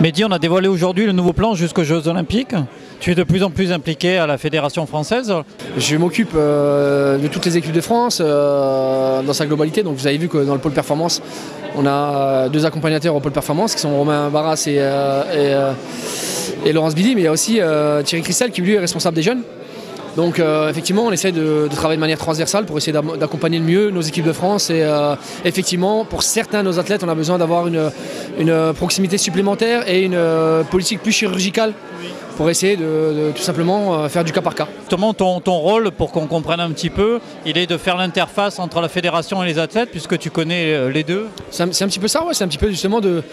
Mehdi, on a dévoilé aujourd'hui le nouveau plan jusqu'aux Jeux Olympiques. Tu es de plus en plus impliqué à la Fédération française. Je m'occupe euh, de toutes les équipes de France euh, dans sa globalité. Donc vous avez vu que dans le pôle performance, on a deux accompagnateurs au pôle performance qui sont Romain Barras et, euh, Laurence Bidi, mais il y a aussi Thierry Christel qui lui est responsable des jeunes. Donc euh, effectivement, on essaie de, travailler de manière transversale pour essayer d'accompagner le mieux nos équipes de France. Et euh, effectivement, pour certains de nos athlètes, on a besoin d'avoir une, proximité supplémentaire et une euh, politique plus chirurgicale pour essayer de, tout simplement faire du cas par cas. Justement, ton, ton rôle, pour qu'on comprenne un petit peu, il est de faire l'interface entre la fédération et les athlètes, puisque tu connais les deux. C'est un, petit peu ça, ouais, c'est un petit peu justement de,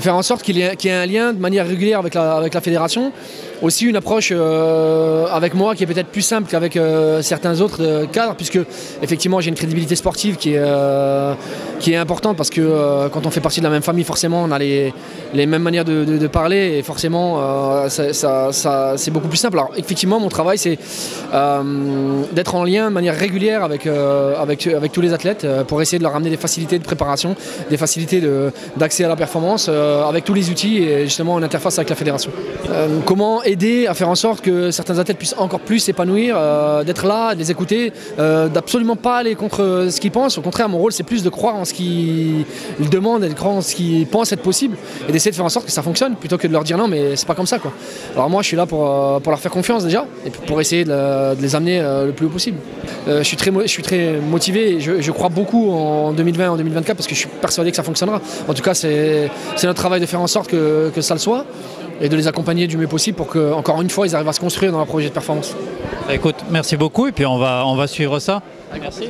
faire en sorte qu'il y, ait un lien de manière régulière avec avec la fédération. Aussi une approche euh, avec moi qui est peut-être plus simple qu'avec euh, certains autres euh, cadres, puisque effectivement j'ai une crédibilité sportive qui est, qui est importante parce que quand on fait partie de la même famille, forcément on a les, les mêmes manières de, parler et forcément ça, c'est beaucoup plus simple. Alors effectivement mon travail c'est d'être en lien de manière régulière avec, avec, avec tous les athlètes pour essayer de leur amener des facilités de préparation, des facilités d'accès à la performance avec tous les outils et justement en interface avec la fédération. comment aider à faire en sorte que certains athlètes puissent encore plus s'épanouir, euh, d'être là, de les écouter, euh, d'absolument pas aller contre ce qu'ils pensent. Au contraire, mon rôle, c'est plus de croire en ce qu'ils demandent et de croire en ce qu'ils pensent être possible et d'essayer de faire en sorte que ça fonctionne plutôt que de leur dire non, mais c'est pas comme ça. Quoi. Alors moi, je suis là pour, euh, pour leur faire confiance déjà et pour essayer de, les amener le plus haut possible. je, suis très, je suis très motivé et je, crois beaucoup en 2020 en 2024 parce que je suis persuadé que ça fonctionnera. En tout cas, c'est notre travail de faire en sorte que, que ça le soit et de les accompagner du mieux possible pour que, encore une fois, ils arrivent à se construire dans leur projet de performance. Écoute, merci beaucoup et puis on va, on va suivre ça. Merci.